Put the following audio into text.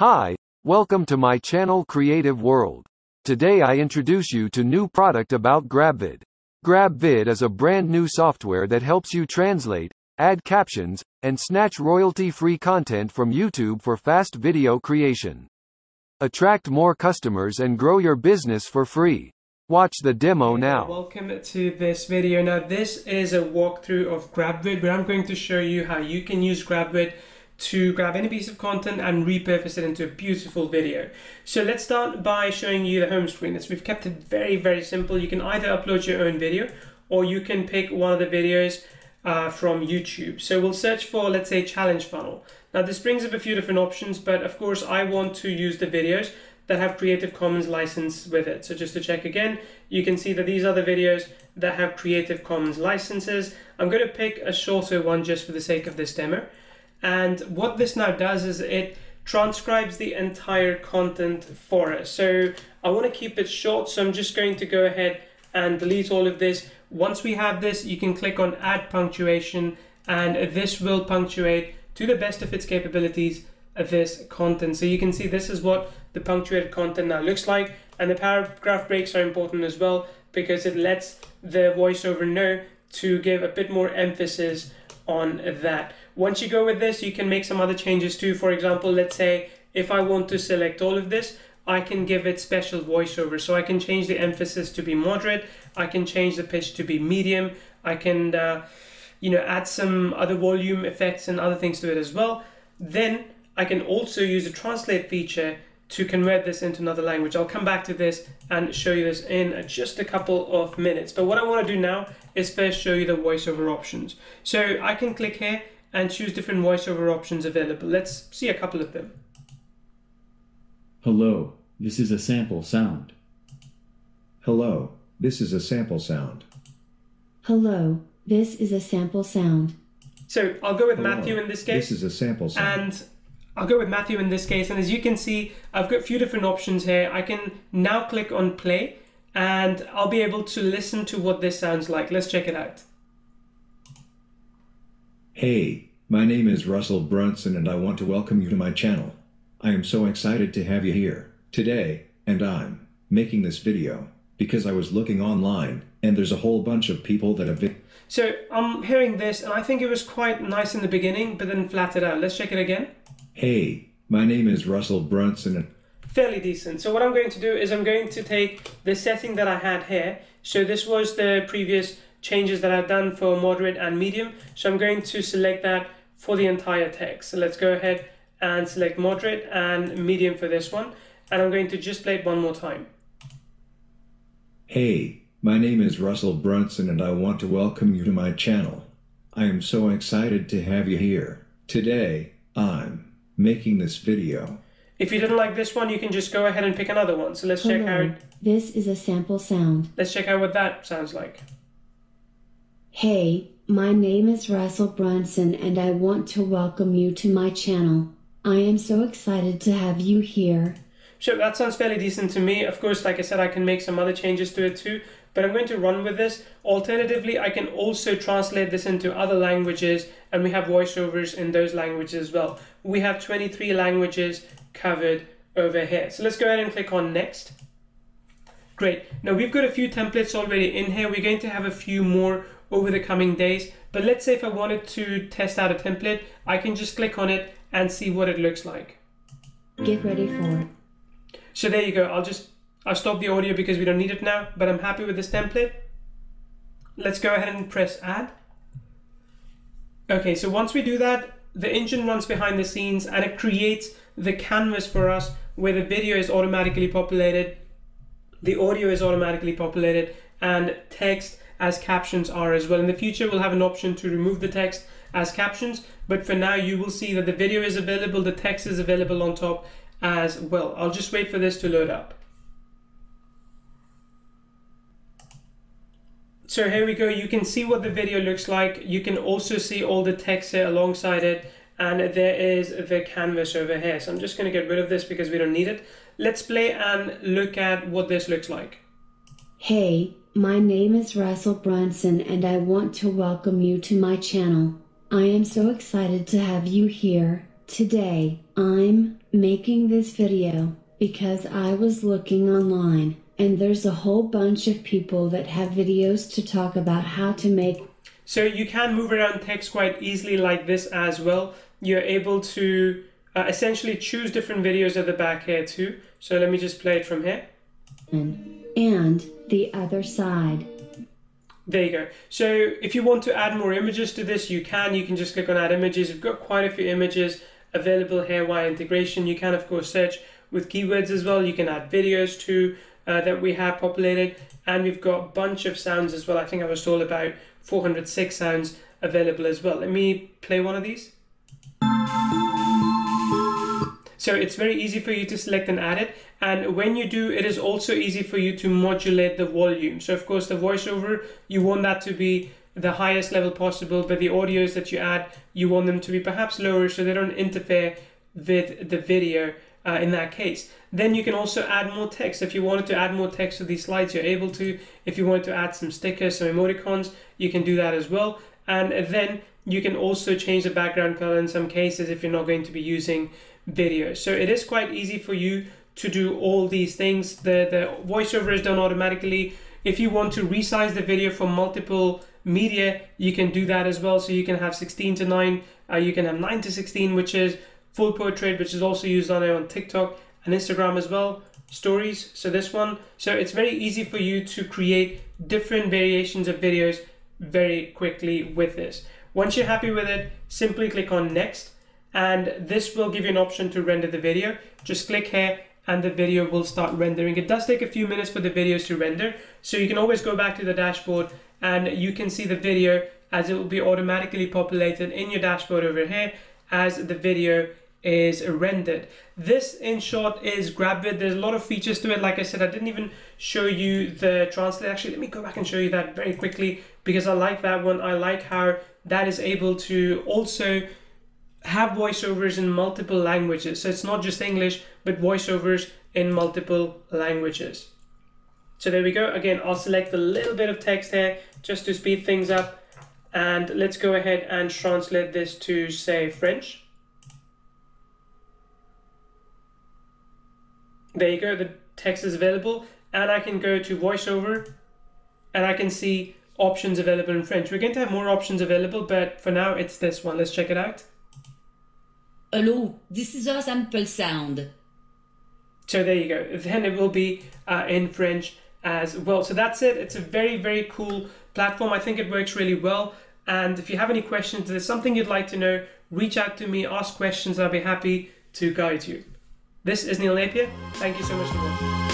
Hi, welcome to my channel Creative World. Today I introduce you to new product about GrabVid. GrabVid is a brand new software that helps you translate, add captions, and snatch royalty-free content from YouTube for fast video creation. Attract more customers and grow your business for free. Watch the demo now. Welcome to this video. Now this is a walkthrough of GrabVid where I'm going to show you how you can use GrabVid to grab any piece of content and repurpose it into a beautiful video. So let's start by showing you the home screen. As we've kept it very, very simple. You can either upload your own video or you can pick one of the videos uh, from YouTube. So we'll search for, let's say, challenge funnel. Now this brings up a few different options, but of course I want to use the videos that have Creative Commons license with it. So just to check again, you can see that these are the videos that have Creative Commons licenses. I'm going to pick a shorter one just for the sake of this demo. And what this now does is it transcribes the entire content for us. So I want to keep it short, so I'm just going to go ahead and delete all of this. Once we have this, you can click on add punctuation and this will punctuate to the best of its capabilities this content. So you can see this is what the punctuated content now looks like. And the paragraph breaks are important as well because it lets the voiceover know to give a bit more emphasis on that. Once you go with this, you can make some other changes too. For example, let's say if I want to select all of this, I can give it special voiceover. So I can change the emphasis to be moderate. I can change the pitch to be medium. I can, uh, you know, add some other volume effects and other things to it as well. Then I can also use the translate feature to convert this into another language. I'll come back to this and show you this in just a couple of minutes. But what I want to do now is first show you the voiceover options. So I can click here and choose different voiceover options available. Let's see a couple of them. Hello, this is a sample sound. Hello, this is a sample sound. Hello, this is a sample sound. So I'll go with Hello, Matthew in this case. This is a sample sound. and I'll go with Matthew in this case. And as you can see, I've got a few different options here. I can now click on play and I'll be able to listen to what this sounds like. Let's check it out. Hey, my name is Russell Brunson and I want to welcome you to my channel. I am so excited to have you here today, and I'm making this video because I was looking online and there's a whole bunch of people that have been So I'm hearing this and I think it was quite nice in the beginning, but then flattened out. Let's check it again. Hey, my name is Russell Brunson and Fairly decent. So what I'm going to do is I'm going to take the setting that I had here. So this was the previous changes that I've done for moderate and medium. So I'm going to select that for the entire text. So let's go ahead and select moderate and medium for this one. And I'm going to just play it one more time. Hey, my name is Russell Brunson and I want to welcome you to my channel. I am so excited to have you here. Today, I'm making this video. If you didn't like this one, you can just go ahead and pick another one. So let's check Hello, out this is a sample sound. let's check out what that sounds like. Hey, my name is Russell Brunson and I want to welcome you to my channel. I am so excited to have you here. Sure, that sounds fairly decent to me. Of course, like I said, I can make some other changes to it too, but I'm going to run with this. Alternatively, I can also translate this into other languages, and we have voiceovers in those languages as well. We have 23 languages covered over here. So let's go ahead and click on next. Great. Now we've got a few templates already in here. We're going to have a few more over the coming days. But let's say if I wanted to test out a template, I can just click on it and see what it looks like. Get ready for So there you go. I'll just I'll stop the audio because we don't need it now, but I'm happy with this template. Let's go ahead and press add. Okay, so once we do that, the engine runs behind the scenes and it creates the canvas for us where the video is automatically populated, the audio is automatically populated, and text as captions are as well. In the future, we'll have an option to remove the text as captions, but for now, you will see that the video is available, the text is available on top as well. I'll just wait for this to load up. So here we go, you can see what the video looks like. You can also see all the text here alongside it and there is the canvas over here. So I'm just gonna get rid of this because we don't need it. Let's play and look at what this looks like. Hey, my name is Russell Brunson and I want to welcome you to my channel. I am so excited to have you here Today, I'm making this video because I was looking online and there's a whole bunch of people that have videos to talk about how to make. So you can move around text quite easily like this as well. You're able to uh, essentially choose different videos at the back here too. So let me just play it from here. And the other side. There you go. So if you want to add more images to this, you can. You can just click on add images. You've got quite a few images available here via integration. You can of course search with keywords as well. You can add videos too uh, that we have populated. And we've got a bunch of sounds as well. I think I was told about 406 sounds available as well. Let me play one of these. So it's very easy for you to select and add it. And when you do, it is also easy for you to modulate the volume. So of course the voiceover, you want that to be the highest level possible, but the audios that you add, you want them to be perhaps lower so they don't interfere with the video uh, in that case. Then you can also add more text. If you wanted to add more text to these slides, you're able to. If you wanted to add some stickers, some emoticons, you can do that as well. And then you can also change the background color in some cases if you're not going to be using video. So it is quite easy for you to do all these things. The, the voiceover is done automatically. If you want to resize the video from multiple media, you can do that as well. So you can have 16 to 9, uh, you can have 9 to 16, which is full portrait, which is also used on, on TikTok and Instagram as well. Stories, so this one. So it's very easy for you to create different variations of videos very quickly with this. Once you're happy with it, simply click on next and this will give you an option to render the video. Just click here and the video will start rendering. It does take a few minutes for the videos to render, so you can always go back to the dashboard and you can see the video as it will be automatically populated in your dashboard over here as the video is rendered. This in short is GrabVid. There's a lot of features to it. Like I said, I didn't even show you the translate. Actually, let me go back and show you that very quickly because I like that one. I like how that is able to also have voiceovers in multiple languages. So it's not just English, but voiceovers in multiple languages. So there we go. Again, I'll select a little bit of text here just to speed things up. And let's go ahead and translate this to say French. There you go, the text is available. And I can go to voiceover and I can see options available in French. We're going to have more options available, but for now it's this one. Let's check it out. Hello, this is our sample sound. So there you go. Then it will be uh, in French as well. So that's it. It's a very, very cool platform. I think it works really well. And if you have any questions, there's something you'd like to know, reach out to me, ask questions. I'll be happy to guide you. This is Neil Napier. Thank you so much for watching.